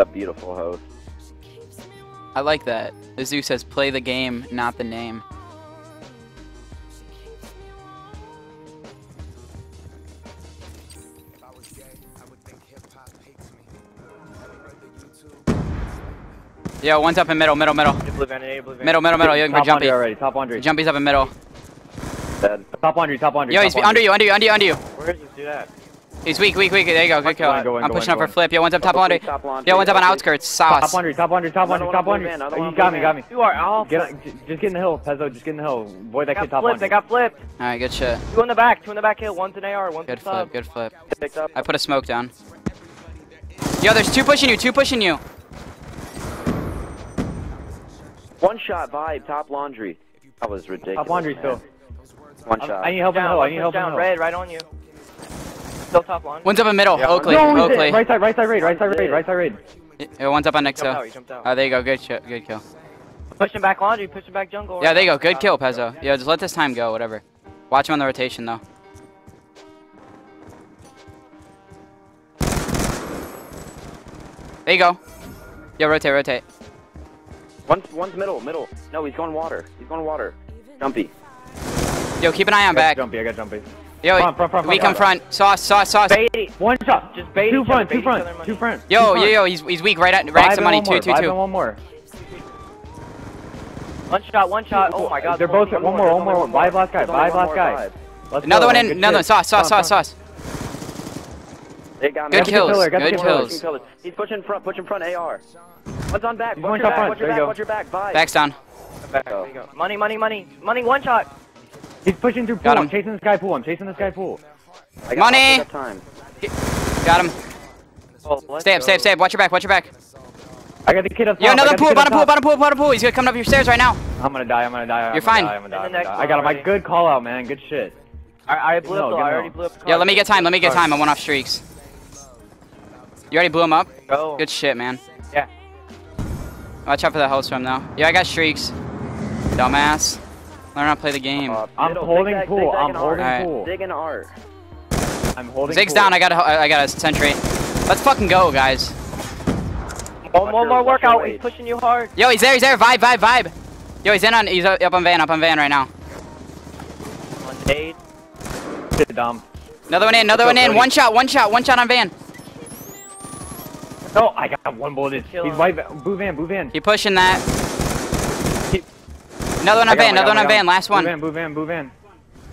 a beautiful host. I like that. Azu says, play the game, not the name. Yo, one's up in middle, middle, middle. Blue vanity, blue vanity. Middle, middle, middle. Yo, Top jumpy. laundry already. Top laundry. Jumpy's up in middle. Dead. Top laundry. Top laundry. Yo, top he's laundry. under you, under you, under you, under you. Where is this dude at? He's weak, weak, weak. There you go, good kill. Go in, I'm go pushing in, up for go in. flip. Yo, one's up top Top laundry. top laundry. Yo, one's up on Okay. outskirts. Top Sauce. laundry. Top laundry. Top laundry. Another Top one laundry. blue van, another You got blue me. Got me. You are off. Get just get in the hill, Pezzo. Just get in the hill. Boy, that I kid got top flipped. I laundry. got flipped. Alright, good shit. Two in the back. Two in the back hill. One's an AR. One's Good flip, good flip. I put a smoke down. Yo, there's two pushing you, two pushing you. One shot vibe, top laundry. That was ridiculous. Top laundry man. still. One shot. I need help in the hill. I need push help in the hill. Red, right on you. Still top laundry. One's up in middle, Yeah, Oakley, No, he's Oakley. Right side. Right side raid. Right side raid. Right side raid. Yeah, one's up on Jumped out. Nexo. He jumped out. Oh, there you go, good shit, good kill. Pushing back laundry. Pushing back jungle. Yeah, there you go, good kill, Pezzo. Yeah, just let this time go, whatever. Watch him on the rotation, though. There you go. Yo, rotate, rotate. One's, one's middle, middle. No, he's going water. He's going water. Jumpy. Yo, keep an eye on I got back. Jumpy. I got jumpy. Yo, Front, front, front, we front, come front. Sauce, sauce, sauce. Bait. One shot. Just bait Two front. Two front. Two front. Yo, two yo, front. yo, he's, he's weak, right at, right at some money. one Two, more, two, five two. and one more. One shot. One shot. Oh my god. They're both. only One more. One more. only Buy last guy. There's only Buy one last guy. Another one in, Good no, no, sauce, sauce, sauce, sauce. They got me. Good kills, pillar, got good kills. Kills. He's pushing front, pushing front AR. One's on back. He's Watch your back, front. watch your There back, you watch your back. Vibe. Back's down. Back, there you go. Money, money, money. Money, one shot. He's pushing through Got pool. him. I'm chasing this guy pool. I'm chasing this guy pool. I got Money! pick up Time. Got him. Oh, Stay up, stay up, stay up. Watch your back, watch your back. I got the kid up top. Yo, another pool, kid bottom pool, top. bottom pool, bottom pool. He's gonna come up your stairs right now. I'm gonna die. I'm gonna die. I'm You're gonna fine. Die, I'm gonna die. I'm gonna die. I got him. My already. good call out, man. Good shit. I, I blew No, up. though. I already blew up. the Yo, let me get time, let me get time. I went off streaks. You already blew him up? Go. Good shit, man. Yeah. Watch out for that hellstorm, though. Yeah, I got streaks. Dumbass. Learn how to play the game. Uh, I'm holding zigzag, pool. zigzag I'm holding art. Alright. pool. Dig and art. I'm holding Zig's pool. down, I got a, I got a sentry. Let's fucking go, guys. One, one your- more workout. He's pushing you hard. Yo, he's there, he's there. Vibe, vibe, vibe. Yo, he's in on, he's up on van, up on van right now. One nade. Shit, dumb. Another one in, another Let's one go, in. Coty. One shot, one shot, one shot on van. No, I got one bullet. He's white. Boo van. Boo van. He pushing that. He- Another one I on got van, another one on I got van. him. Last Boo one. van. Boo van. Boo van.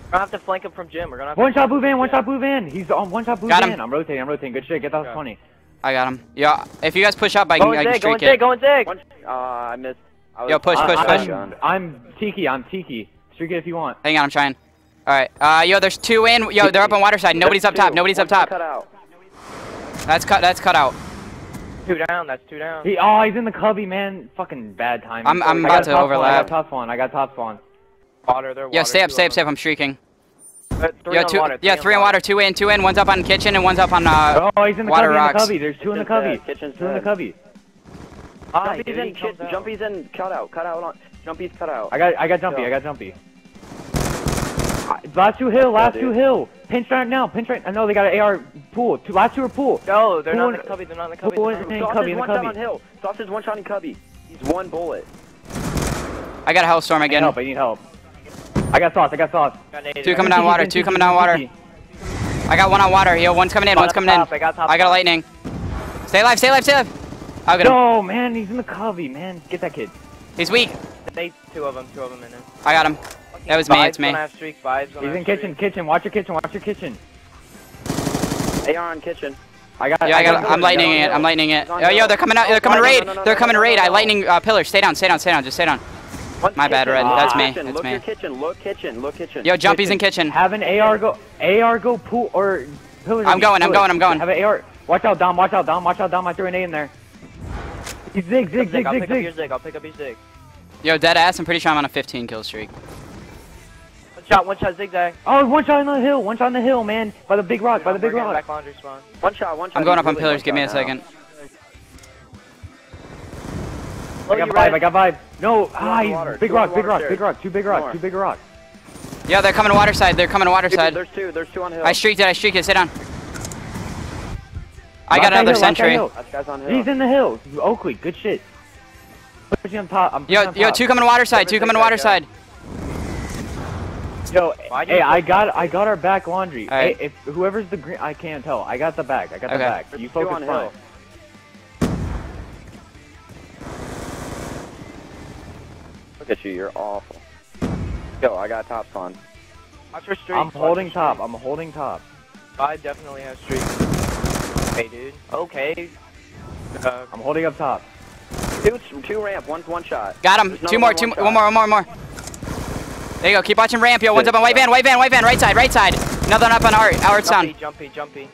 We're gonna have to flank him from Jim. We're gonna have One to shot boo van. One shot boo van. He's on one shot boo Got van. him. I'm rotating. I'm rotating. Good shit. Get that Okay. 20. I got him. Yo, if you guys push up, I can, Go I and can zig. Go and streak zig. it. Go and zig. One, uh, I missed. I was, Yo, push, push, I, push. I'm, I'm Tiki. I'm Tiki. Streak it if you want. Hang on, I'm trying. Alright, uh, yo, there's two in. Yo, they're up on water side. Nobody's up top. Nobody's up top. Cut out. That's cut. That's cut out. Two down. That's two down. He, oh, he's in the cubby, man. Fucking bad timing. I'm- I'm I about to overlap. Spawn. I got top spawn. I got top spawn. Water. They're water. Yo, stay up, stay up, stay up. I'm streaking. Uh, Three Yo, on two. water. yeah, three in water. Two in, two in. One's up on kitchen and one's up on uh. Oh, he's in the water cubby. In the cubby. There's two in the cubby. kitchen's Two in the cubby. Hi, Jumpy's in. he comes Kit, out. Jumpy's in. Cut out. Cut out. on. Jumpy's cut out. I got. I got jumpy. Go. I got jumpy. I- Last two hill. Last dude. two hill. Pinch right now. Pinch right. I know they got an AR pool. Two. Last two are pool. No, they're not in the cubby. They're not in the cubby. who they're in- not in in Sauce cubby, is in the one shot on hill. Sauce is one shot in cubby. He's one bullet. I got a hellstorm I need again. help. I need help. I got sauce. I got sauce. Two coming down water. Two coming down water. I got one on water. Yo, one's coming in. One's coming in. I got I got a lightning. Stay alive. Stay alive. Stay alive. I'll get him. No, man. He's in the cubby, man. Get that kid. He's weak. They two of them. Two of them in there. I got him. That was me. Vibes It's me. streak. He's in kitchen. streak. Kitchen. Watch your kitchen. Watch your kitchen. AR on kitchen. I got. Yeah, I got. got I'm lightning it. I'm lightning it. He's on Yo, yo, they're coming out. They're Oh, coming no, no, raid. no, no, They're coming no, raid. I lightning uh, pillar. Stay down. Stay down. Stay down. Just stay down. One's My bad, kitchen. Red. Look That's me. kitchen. That's Look me. your kitchen. Look kitchen. Look kitchen. Yo, Jumpy's in kitchen. Have an AR go. AR go pool or. Pillars I'm going, I'm going, I'm going. Have an AR. Watch out, Dom. Watch out, Dom. Watch out, Dom. I threw an A in there. He's zig, zig, zig, zig. I'll pick up your zig. zig. I'll pick up your zig. Yo, dead ass. I'm pretty sure I'm on a 15 kill streak. One shot. One shot. Zigzag. Oh, one shot on the hill. One shot on the hill, man. By the big rock. By the big We're getting rock. Back laundry spawn. One shot. One shot. I'm going He's up on really pillars. Give me a now. second. Oh, I got you vibe. red. I got vibe. No, ah, on he's big rock, big rock, big rock, two big More. rock, two big rock. Yo, they're coming water side. They're coming water Dude, side. There's two. There's two on hill. I streaked it. I streaked it. Sit down. I got another hill, last guy sentry. hill. That guy's on hill. He's in the hills. Oakley, good shit. Pushing on top. I'm pushing Yo, on yo, two coming water side, two coming water side. Yo, hey, I got I got our back laundry. Alright. Hey, if whoever's the green, I can't tell. I got the back. I got the Okay. back. There's You focus on front. hill. Look at you, you're awful. Yo, I got top spawn. Watch for streaks. I'm holding top. I'm holding top. I definitely have streaks. Okay, dude. Okay. Uh, I'm holding up top. Two, two ramp, one's one shot. Got him. There's Two more, one two, shot. one more, one more, one more. There you go. Keep watching ramp, yo. One's up on white van, white van, white van, right side, right side. Another one up on our, our jumpy, sound. jumpy, jumpy.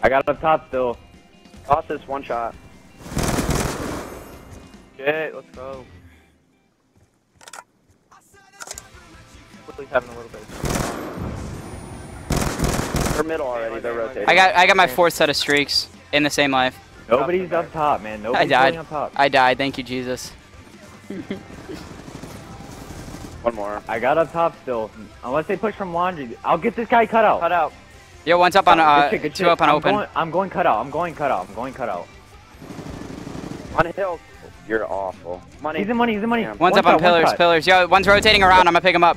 I got up top still. Toss this one shot. Shit, let's go. Quickly's having a little bit. They're middle already, they're rotating. I got, I got my fourth set of streaks in the same life. Nobody's up top, man. I Nobody's died. holding up top. I died. Thank you, Jesus. One more. I got up top still. Unless they push from laundry, I'll get this guy cut out. Cut out. Yo, one's up on, Good uh, shit, good two shit. up on I'm open. Going, I'm going cut out. I'm going cut out. I'm going cut out. On hill. You're awful. Money. He's in money. He's in money. Damn. One's up on cut, pillars, cut. pillars. Yo, one's rotating around. I'm gonna pick him up.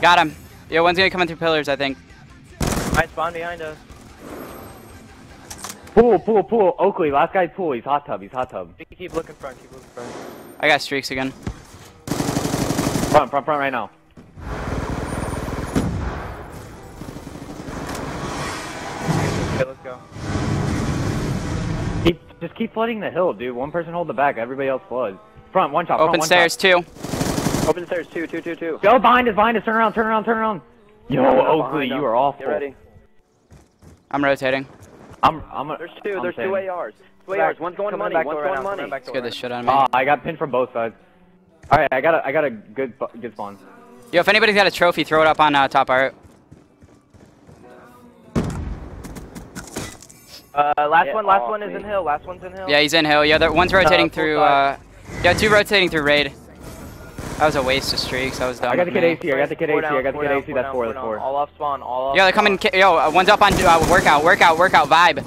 Got him. Yo, one's gonna come in through pillars, I think. Might spawn behind us. Pool, pool, pool. Oakley, last guy's pool. He's hot tub. He's hot tub. Keep- Keep looking front, keep looking front. I got streaks again. Front, front, front right now. Okay, let's go. Keep, just keep flooding the hill, dude. One person hold the back. Everybody else floods. Front, one shot. front, Open one stairs, Shot. two. Open stairs, two, two, two, two. Go behind us, behind us. Turn around, turn around, turn around. Yo, Behind Oakley, you are awful. Get ready. I'm rotating. I'm, I'm. There's two, I'm there's saying. two ARs. Two ARs. One's going coming money, back one's going right now, money. coming back door Scared the right shit out of me. Ah, I got pinned from both sides. All right, I got a, I got a good, good spawn. Yo, if anybody's got a trophy, throw it up on uh, top art. Uh, last Get one, last off one is in hill. Last one's in hill. Yeah, he's in hill. Yeah, there, one's rotating full through. Uh, yeah, two rotating through raid. That was a waste of streaks. That was dumb. I got the of kid me. AC. I got the kid Four AC. down, I got the kid AC. That's four. That's down. four. All off spawn, all off Yo, they're coming. Yo, uh, one's up on uh, workout, workout, workout vibe.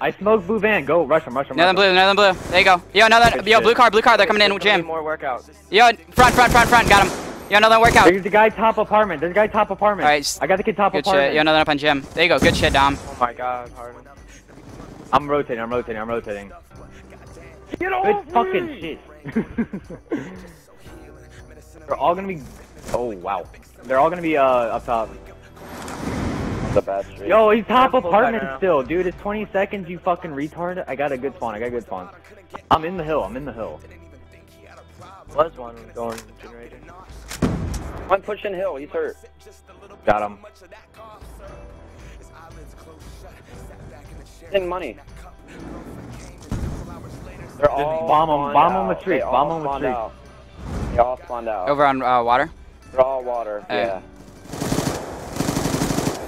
I smoked blue van. Go rush him, rush him. Another rush blue, another blue. There you go. Yo, another. Good Yo, shit. blue car, blue car. They're coming in with There's Jim. More workout. Yo, front, front, front, front. Got him. Yo, another workout. There's the guy top apartment. There's a guy top apartment. All right, I got the kid top Good apartment. shit. Yo, another up on Jim. There you go. Good shit, Dom. Oh my god, Harden. I'm rotating. I'm rotating. I'm rotating. Get Good fucking shit. They're all gonna be. Oh wow. They're all gonna be uh up top. The bad streak. Yo, he's top Full side apartment still, dude. It's 20 seconds. You fucking retard. I got a good spawn. I got a good spawn. I'm in the hill. I'm in the hill. Was one going generator. One pushing hill, he's hurt. Got him. In money. They're all bomb 'em, spawned bomb 'em out. with They streaks, all bomb 'em with spawned streaks. out. They all spawned out. Over on uh, water. They're all water. Hey. Yeah.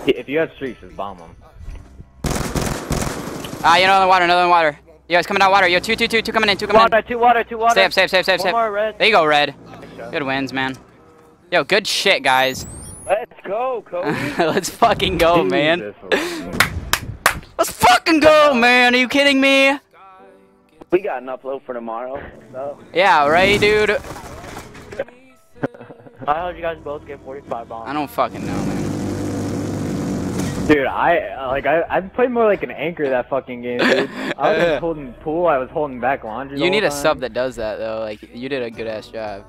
If you have streaks, just bomb them. Ah, you know, another water, another water. Yo, it's coming out water. Yo, two, two, two, two coming in, two coming in. Water, two water, two water. Save, save, save, save, One save. more red. There you go, red. Good wins, man. Yo, good shit, guys. Let's go, Kobe. Let's fucking go, man. Let's fucking go, man. Are you kidding me? we got an upload for tomorrow. So. Yeah, right, dude. How did you guys both get 45 bombs? I don't fucking know, man. Dude, I uh, like I I played more like an anchor that fucking game, dude. I was holding pool. I was holding back laundry. the You need whole a sub that does that, though. Like, you did a good ass job.